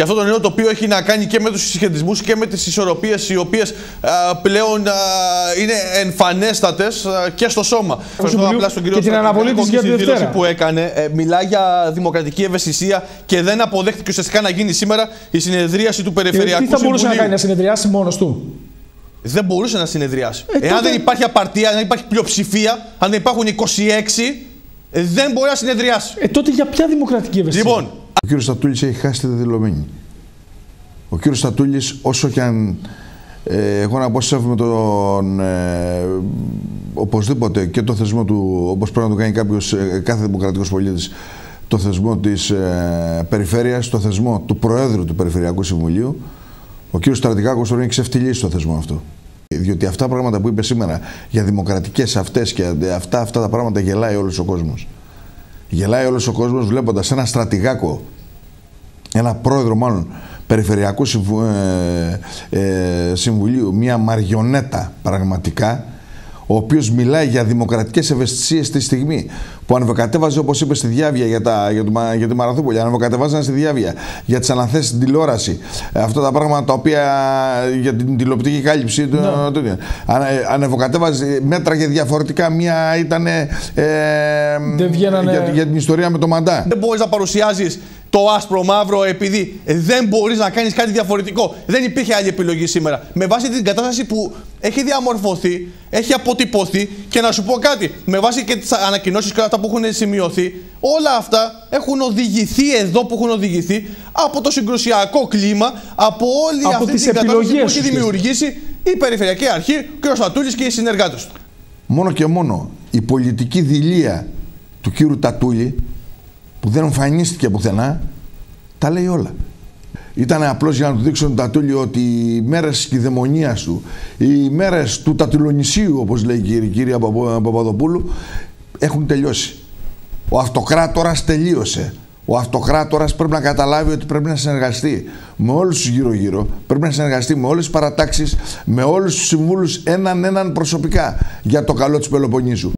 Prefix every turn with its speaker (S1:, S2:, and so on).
S1: Και αυτό το νέο το οποίο έχει να κάνει και με τους συσχετισμούς και με τις ισορροπίες οι οποίες πλέον α, είναι εμφανέστατες και στο σώμα.
S2: Ευχαριστώ απλά στον κύριο
S1: και την αναβολή της για τη δήλωση που έκανε. Ε, μιλά για δημοκρατική ευαισθησία και δεν αποδέχτηκε ουσιαστικά να γίνει σήμερα η συνεδρίαση του Περιφερειακού
S2: Συμβουλίου. Τι θα μπορούσε
S1: να
S2: κάνει, να συνεδριάσει μόνος του;
S1: Δεν μπορούσε να συνεδριάσει. Ε, Εάν τότε... δεν υπάρχει απαρτία, αν δεν υπάρχει πλειοψηφία, αν δεν υπάρχουν 26, ε, δεν μπορεί να συνεδριάσει.
S2: Ε, τότε για ποια δημοκρατική ευαισθησία;
S1: Λοιπόν,
S3: ο κύριος Στατούλης έχει χάσει τη δεδηλωμένη. Ο κύριος Στατούλης, όσο και αν ε, εγώ να πω σέβομαι τον ε, οπωσδήποτε και το θεσμό του, όπως πρέπει να το κάνει κάποιος, ε, κάθε δημοκρατικός πολίτης, το θεσμό της ε, περιφέρειας, το θεσμό του Προέδρου του Περιφερειακού Συμβουλίου, ο κ. Στρατηγάκος τον έχει ξεφτυλίσει το θεσμό αυτό. Διότι αυτά τα πράγματα που είπε σήμερα για δημοκρατικές αυτές και αυτά, αυτά τα πράγματα γελάει όλος ο κόσμος. Γελάει όλος ο κόσμος βλέποντας ένα στρατηγάκο, ένα πρόεδρο μάλλον Περιφερειακού ε, ε, Συμβουλίου, μια μαριονέτα πραγματικά, ο οποίος μιλάει για δημοκρατικές ευαισθησίες στη στιγμή που ανεβοκατέβαζε όπως είπε στη Διάβια για, τα, για, το, για τη Μαραθούπολη, ανεβοκατεβάζαν στη Διάβια για τις αναθέσεις στην τηλεόραση, αυτά τα πράγματα τα οποία για την τηλεοπτική κάλυψη ναι. το, ανε, ανεβοκατέβαζε, μέτραγε διαφορετικά, μία ήταν ε,
S2: για,
S3: για, την ιστορία με το Μαντά.
S1: Δεν μπορείς να παρουσιάζεις το άσπρο μαύρο επειδή δεν μπορείς να κάνεις κάτι διαφορετικό. Δεν υπήρχε άλλη επιλογή σήμερα. Με βάση την κατάσταση που έχει διαμορφωθεί, έχει αποτυπωθεί και να σου πω κάτι. Με βάση και τις ανακοινώσεις και αυτά που έχουν σημειωθεί, όλα αυτά έχουν οδηγηθεί εδώ που έχουν οδηγηθεί από το συγκρουσιακό κλίμα, από όλη
S2: από
S1: αυτή την κατάσταση που έχει δημιουργήσει η Περιφερειακή Αρχή, ο κ. Στατούλη και οι συνεργάτες του.
S3: Μόνο και μόνο η πολιτική δηλία του κ. Τατούλη που δεν εμφανίστηκε πουθενά, τα λέει όλα. Ήταν απλώς για να του δείξουν τα ότι οι μέρες της κυδαιμονίας του, οι μέρες του τατουλονισίου, όπως λέει η κυρία Παπαδοπούλου, έχουν τελειώσει. Ο αυτοκράτορας τελείωσε. Ο αυτοκράτορας πρέπει να καταλάβει ότι πρέπει να συνεργαστεί με όλους τους γύρω-γύρω, πρέπει να συνεργαστεί με όλες τις παρατάξεις, με όλους τους συμβούλους έναν έναν προσωπικά για το καλό της Πελοποννήσου.